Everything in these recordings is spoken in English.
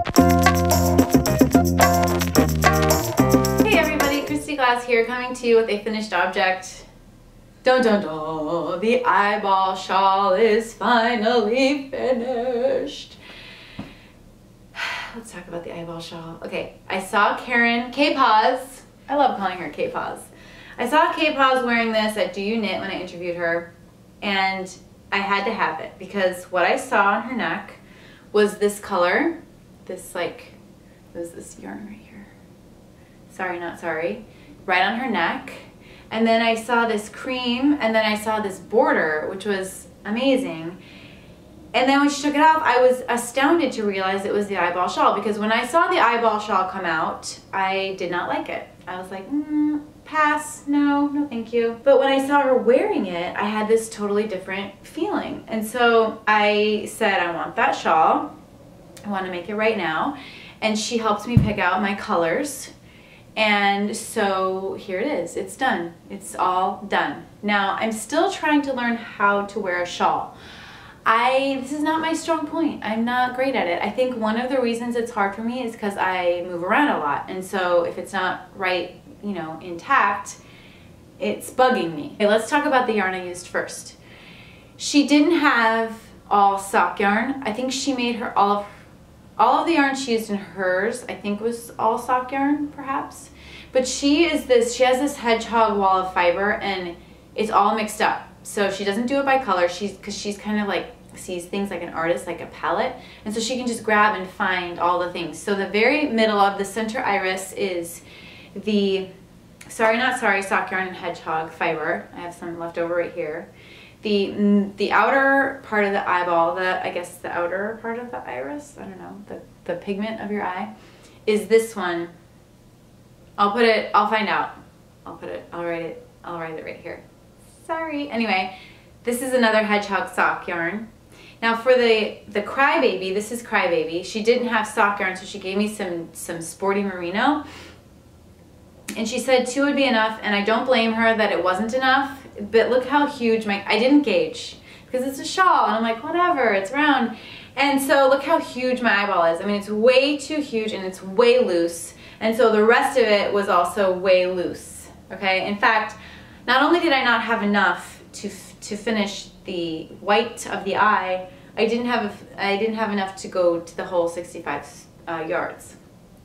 Hey everybody, Kristy Glass here coming to you with a finished object. Dun dun dun! The eyeball shawl is finally finished. Let's talk about the eyeball shawl. Okay, I saw Karen K-Pause. I love calling her K-Pause. I saw K-Pause wearing this at Do Ewe Knit when I interviewed her, and I had to have it because what I saw on her neck was this color, this like, was this yarn right here. Sorry, not sorry. Right on her neck and then I saw this cream and then I saw this border, which was amazing. And then when she took it off, I was astounded to realize it was the eyeball shawl because when I saw the eyeball shawl come out, I did not like it. I was like, mm, pass, no, no thank you. But when I saw her wearing it, I had this totally different feeling. And so I said, I want that shawl. I want to make it right now. And she helped me pick out my colors and so here it is, it's done. It's all done. Now I'm still trying to learn how to wear a shawl. I, this is not my strong point. I'm not great at it. I think one of the reasons it's hard for me is because I move around a lot. And so if it's not right, you know, intact, it's bugging me. Okay, let's talk about the yarn I used first. She didn't have all sock yarn. I think she made her all of all of the yarn she used in hers, I think was all sock yarn, perhaps. But she is this, she has this hedgehog wall of fiber and it's all mixed up. So she doesn't do it by color, she's because she's kind of like sees things like an artist, like a palette. And so she can just grab and find all the things. So the very middle of the center iris is the Sorry Not Sorry sock yarn and hedgehog fiber. I have some left over right here. The, the outer part of the eyeball, the I guess the outer part of the iris, I don't know, the, the pigment of your eye, is this one. I'll put it, I'll find out. I'll put it, I'll write it, I'll write it right here. Sorry. Anyway, this is another hedgehog sock yarn. Now for the, the Crybaby, this is Crybaby. She didn't have sock yarn, so she gave me some, some sporty merino. And she said two would be enough, and I don't blame her that it wasn't enough but look how huge my, I didn't gauge because it's a shawl and I'm like, whatever, it's round. And so look how huge my eyeball is. I mean, it's way too huge and it's way loose. And so the rest of it was also way loose, okay? In fact, not only did I not have enough to, to finish the white of the eye, I didn't have, I didn't have enough to go to the whole 65 uh, yards.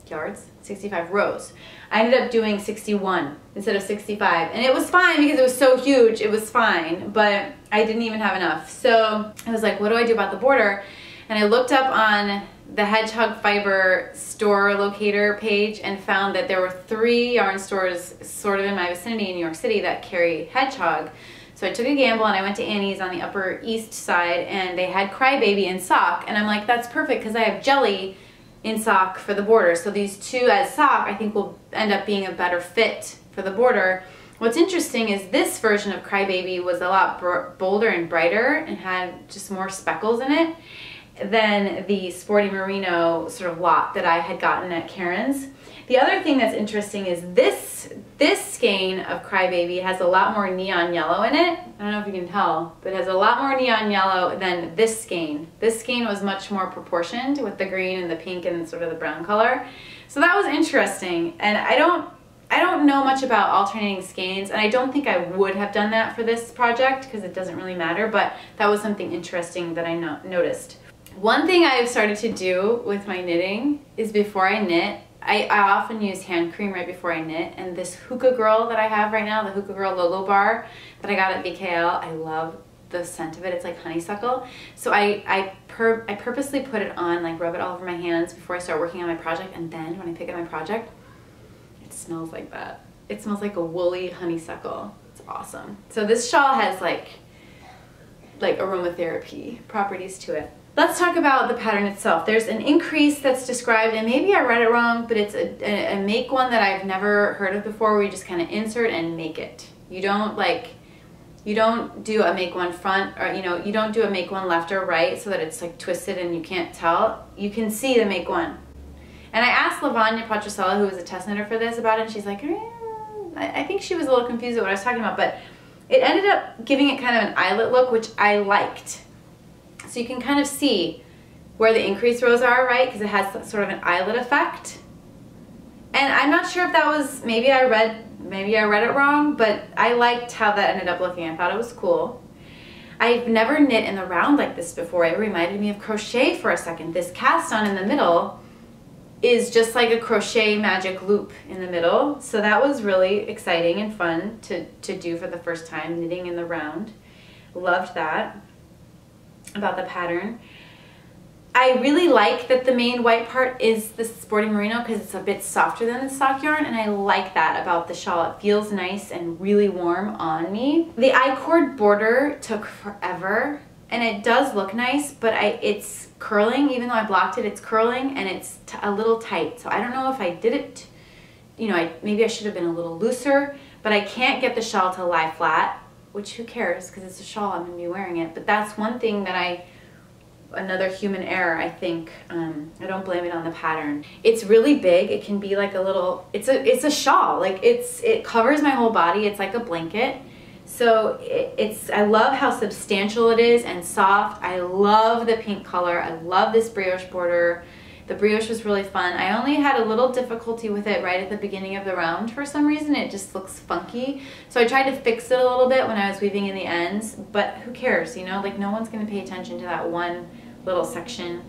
Yards? 65 rows. I ended up doing 61 instead of 65 and it was fine because it was so huge it was fine but I didn't even have enough so I was like what do I do about the border and I looked up on the Hedgehog Fiber store locator page and found that there were three yarn stores sort of in my vicinity in New York City that carry Hedgehog so I took a gamble and I went to Annie's on the Upper East Side and they had Crybaby in sock and I'm like that's perfect because I have jelly in sock for the border. So these two as sock I think will end up being a better fit for the border. What's interesting is this version of Crybaby was a lot bolder and brighter and had just more speckles in it than the Sporty Merino sort of lot that I had gotten at Karen's. The other thing that's interesting is this, this skein of Crybaby has a lot more neon yellow in it. I don't know if you can tell, but it has a lot more neon yellow than this skein. This skein was much more proportioned with the green and the pink and sort of the brown color. So that was interesting. And I don't, I don't know much about alternating skeins, and I don't think I would have done that for this project because it doesn't really matter, but that was something interesting that I no noticed. One thing I've started to do with my knitting is before I knit, I, I often use hand cream right before I knit and this Hookah Girl that I have right now, the Hookah Girl Lolo Bar that I got at BKL, I love the scent of it. It's like honeysuckle. So I, I, pur I purposely put it on, like rub it all over my hands before I start working on my project and then when I pick up my project, it smells like that. It smells like a woolly honeysuckle. It's awesome. So this shawl has like, like aromatherapy properties to it. Let's talk about the pattern itself. There's an increase that's described, and maybe I read it wrong, but it's a, a, a make one that I've never heard of before where you just kind of insert and make it. You don't like, you don't do a make one front, or you know, you don't do a make one left or right so that it's like twisted and you can't tell. You can see the make one. And I asked Lavanya Patrasella, who was a test knitter for this, about it, and she's like, eh, I think she was a little confused at what I was talking about, but it ended up giving it kind of an eyelet look, which I liked. So you can kind of see where the increased rows are, right? Because it has sort of an eyelet effect. And I'm not sure if that was, maybe I read, maybe I read it wrong, but I liked how that ended up looking. I thought it was cool. I've never knit in the round like this before. It reminded me of crochet for a second. This cast on in the middle is just like a crochet magic loop in the middle. So that was really exciting and fun to, to do for the first time, knitting in the round. Loved that about the pattern. I really like that the main white part is the sporting merino because it's a bit softer than the sock yarn and I like that about the shawl. It feels nice and really warm on me. The I-cord border took forever and it does look nice but I it's curling even though I blocked it it's curling and it's a little tight so I don't know if I did it you know I maybe I should have been a little looser but I can't get the shawl to lie flat which who cares because it's a shawl I'm gonna be wearing it but that's one thing that I another human error, I think. Um, I don't blame it on the pattern. It's really big. It can be like a little, it's a, it's a shawl. Like it's, it covers my whole body. It's like a blanket. So it, it's, I love how substantial it is and soft. I love the pink color. I love this brioche border. The brioche was really fun. I only had a little difficulty with it right at the beginning of the round for some reason. It just looks funky. So I tried to fix it a little bit when I was weaving in the ends, but who cares, you know? Like no one's gonna pay attention to that one little section.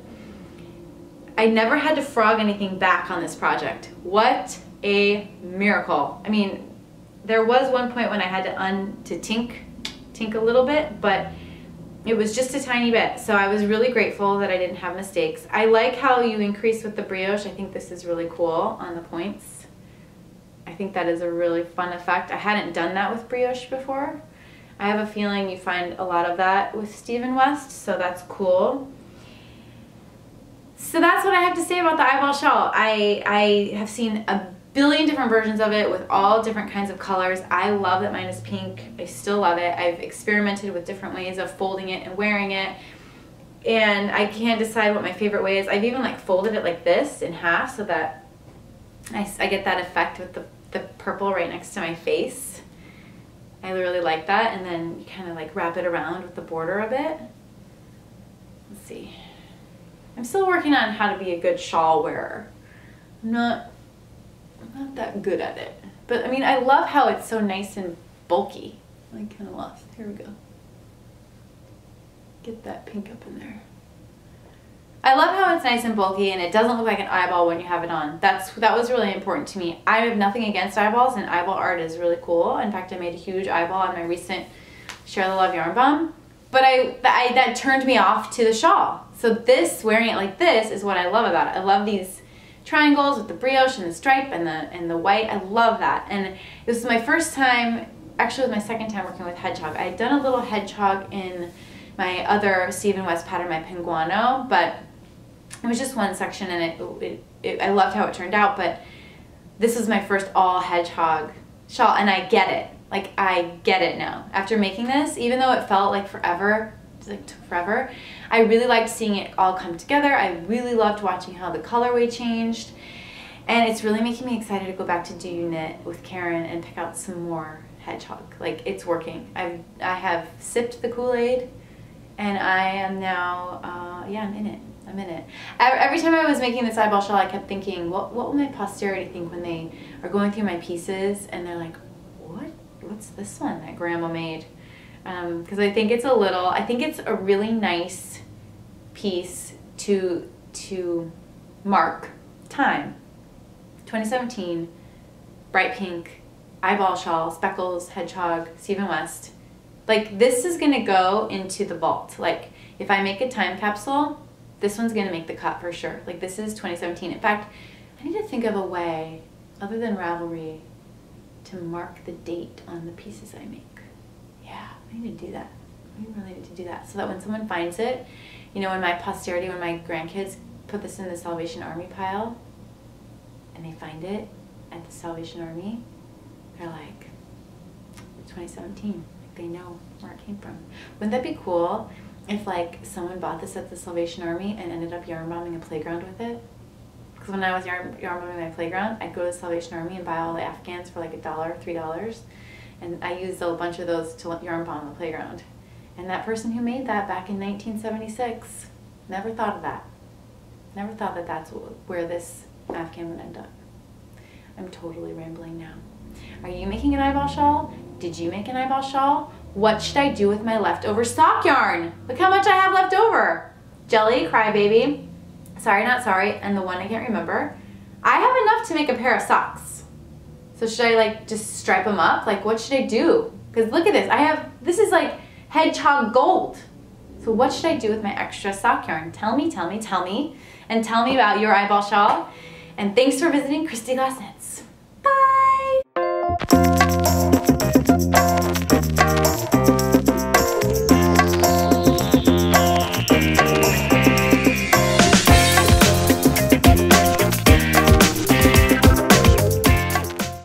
I never had to frog anything back on this project. What a miracle. I mean, there was one point when I had to un to tink, tink a little bit, but it was just a tiny bit. So I was really grateful that I didn't have mistakes. I like how you increase with the brioche. I think this is really cool on the points. I think that is a really fun effect. I hadn't done that with brioche before. I have a feeling you find a lot of that with Stephen West, so that's cool. So that's what I have to say about the eyeball shawl. I, I have seen a billion different versions of it with all different kinds of colors. I love that mine is pink. I still love it. I've experimented with different ways of folding it and wearing it. And I can't decide what my favorite way is. I've even like folded it like this in half so that I, I get that effect with the, the purple right next to my face. I really like that. And then you kind of like wrap it around with the border a bit. Let's see. I'm still working on how to be a good shawl wearer. I'm not, not that good at it. But I mean, I love how it's so nice and bulky. I kind of lost. Here we go. Get that pink up in there. I love how it's nice and bulky and it doesn't look like an eyeball when you have it on. That's That was really important to me. I have nothing against eyeballs and eyeball art is really cool. In fact, I made a huge eyeball on my recent Share the Love Yarn Bomb. But I, I that turned me off to the shawl. So this, wearing it like this, is what I love about it. I love these triangles with the brioche and the stripe and the and the white. I love that. And this is my first time, actually it was my second time working with hedgehog. I had done a little hedgehog in my other Stephen West pattern, my Penguono, but it was just one section and it, it, it I loved how it turned out, but this is my first all hedgehog shawl and I get it. Like I get it now. After making this, even though it felt like forever, like took forever. I really liked seeing it all come together. I really loved watching how the colorway changed. And it's really making me excited to go back to Do Ewe Knit with Karen and pick out some more hedgehog. Like it's working. I've, I have sipped the Kool-Aid and I am now, uh, yeah, I'm in it. I'm in it. Every time I was making this eyeball shell, I kept thinking, what, what will my posterity think when they are going through my pieces and they're like, what? What's this one that grandma made? Because um, I think it's a little, I think it's a really nice piece to, to mark time. 2017, bright pink, eyeball shawl, speckles, hedgehog, Stephen West. Like this is gonna go into the vault. Like if I make a time capsule, this one's gonna make the cut for sure. Like this is 2017. In fact, I need to think of a way, other than Ravelry, to mark the date on the pieces I make. I need to do that. I really need to do that so that when someone finds it, you know, when my posterity, when my grandkids put this in the Salvation Army pile and they find it at the Salvation Army, they're like, 2017. Like they know where it came from. Wouldn't that be cool if like someone bought this at the Salvation Army and ended up yarn bombing a playground with it? Because when I was yarn, yarn bombing my playground, I'd go to the Salvation Army and buy all the Afghans for like a dollar, three dollars and I used a bunch of those to yarn bomb on the playground. And that person who made that back in 1976 never thought of that. Never thought that that's where this Afghan would end up. I'm totally rambling now. Are you making an eyeball shawl? Did you make an eyeball shawl? What should I do with my leftover sock yarn? Look how much I have left over. Jelly, crybaby, sorry not sorry, and the one I can't remember. I have enough to make a pair of socks. So should I like just stripe them up? Like what should I do? Because look at this, I have, this is like hedgehog gold. So what should I do with my extra sock yarn? Tell me, tell me, tell me, and tell me about your eyeball shawl. And thanks for visiting Kristy Glass Knits.